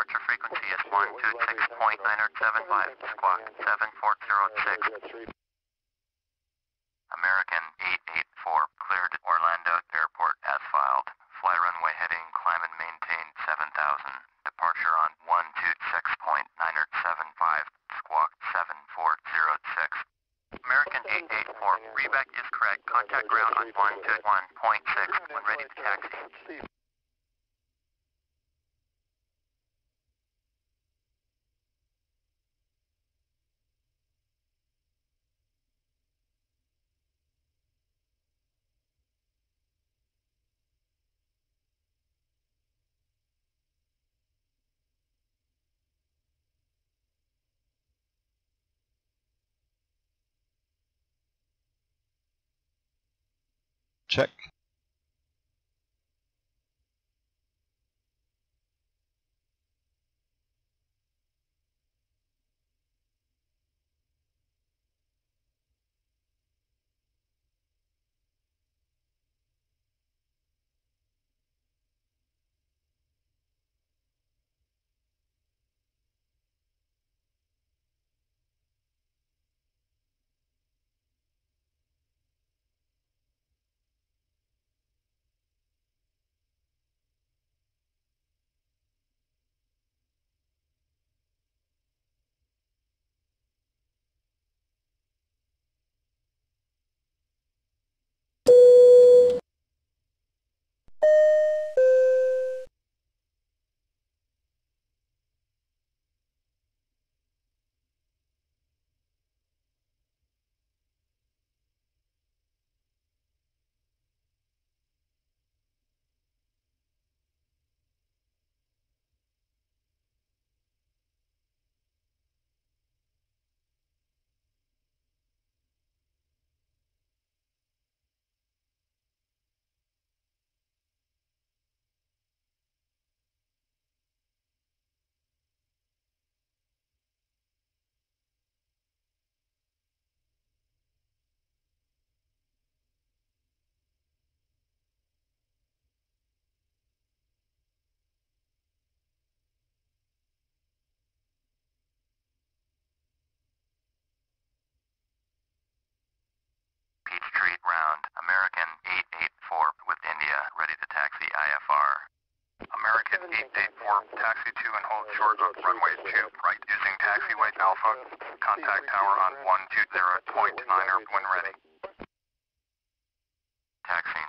Departure frequency Peachtree Ground, American 884 with India, ready to taxi IFR. American 884, taxi 2 and hold short of runway 2, right using taxiway Alpha. Contact tower on 120.9 when ready. Taxiing,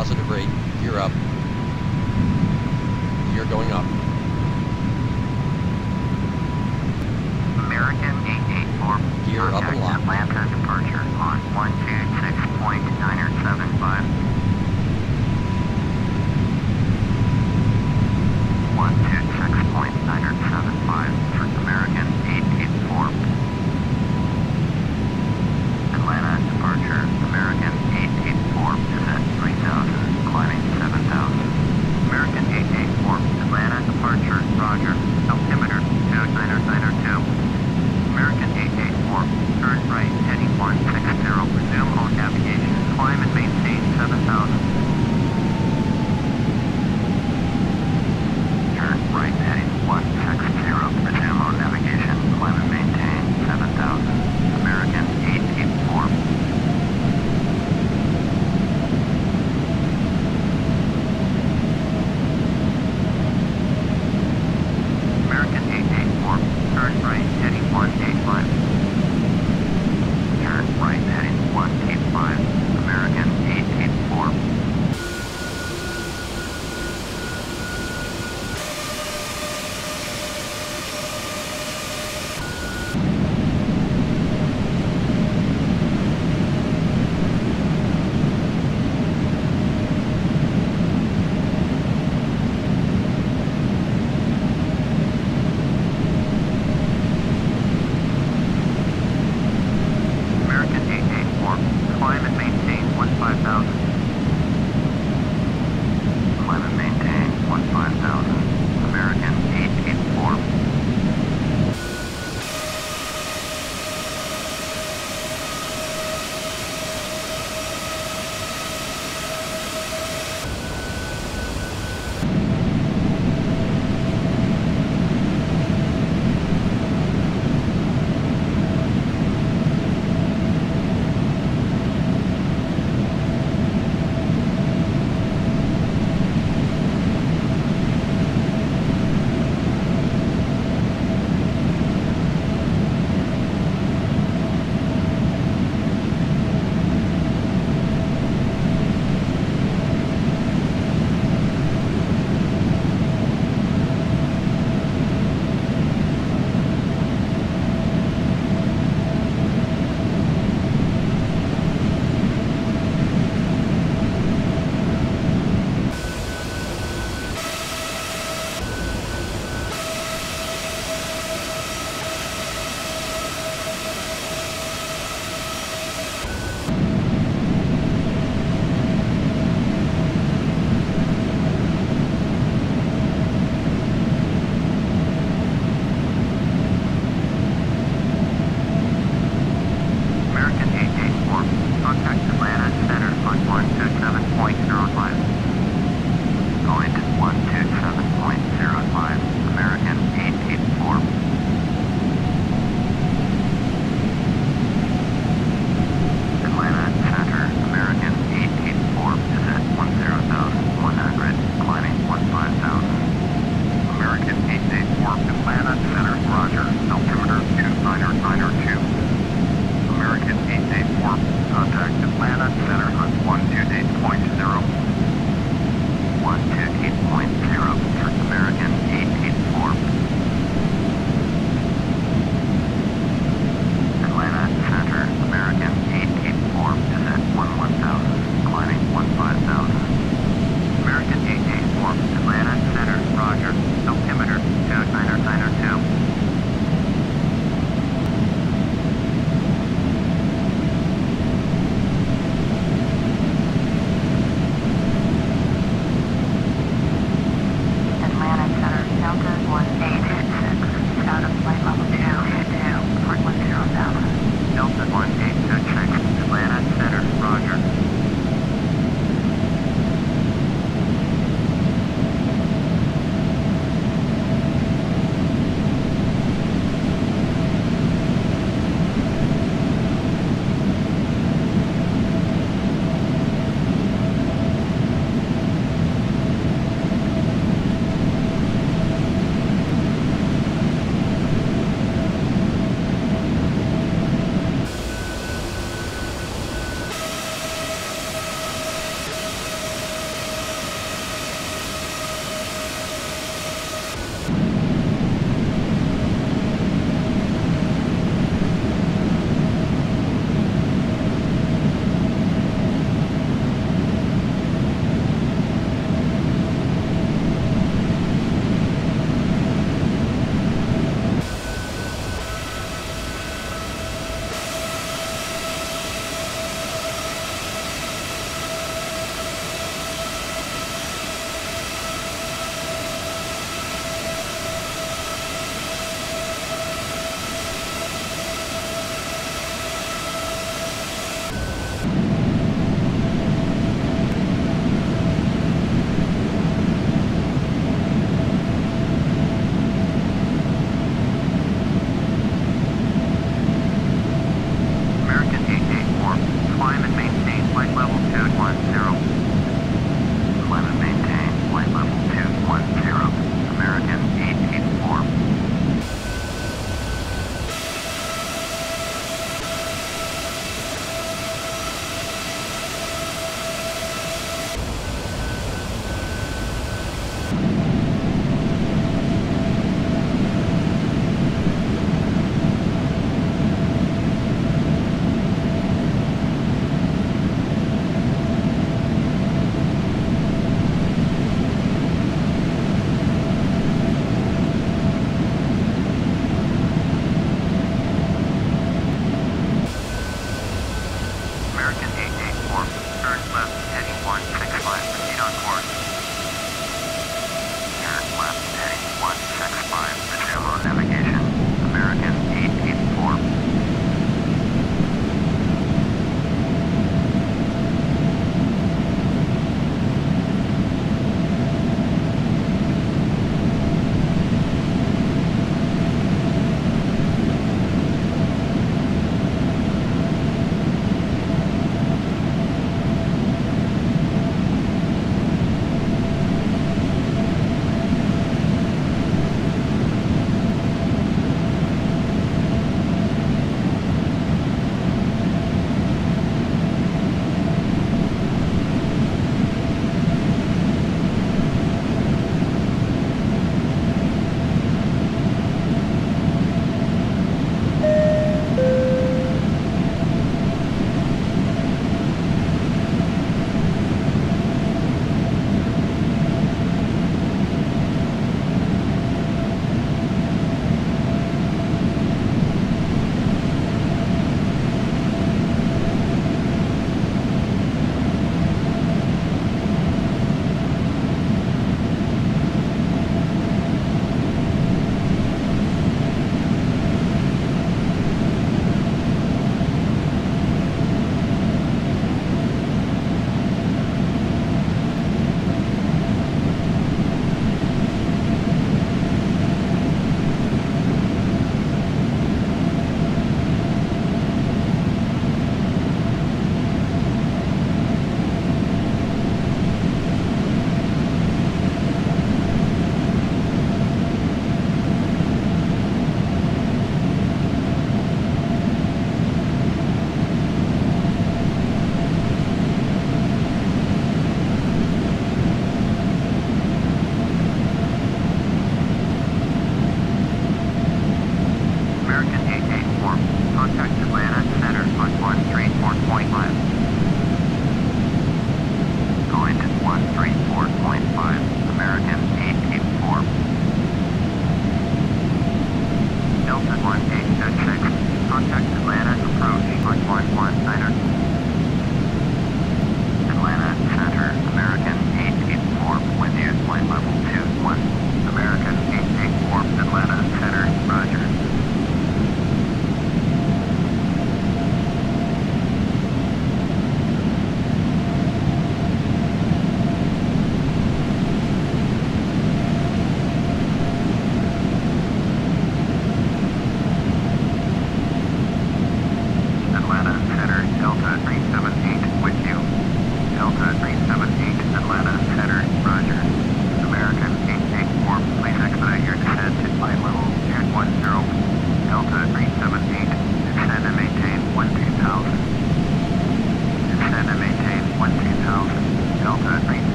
positive rate, gear up, You're going up. American 884. Gear up and lock.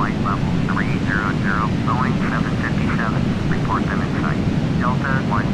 flight level 300, Boeing 757. Report them in sight. Delta 1.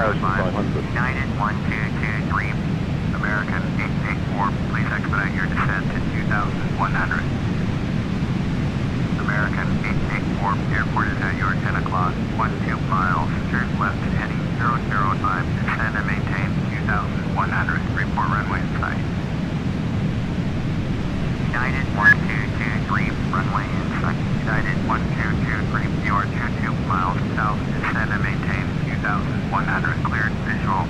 500. United 1223, American 884, please expedite your descent to 2100. American 884, airport is at your 10 o'clock, 12 miles, turn left heading 005, descend and maintain 2100, report runway in sight. United 1223, runway in sight. United 1223, you are 22 miles south, descend and maintain 2000. 100 cleared visual.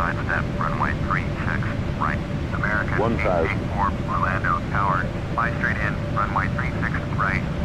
side was runway 36, right. American 1000. Orlando Tower. Fly straight in, runway 36, right.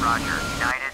Roger, United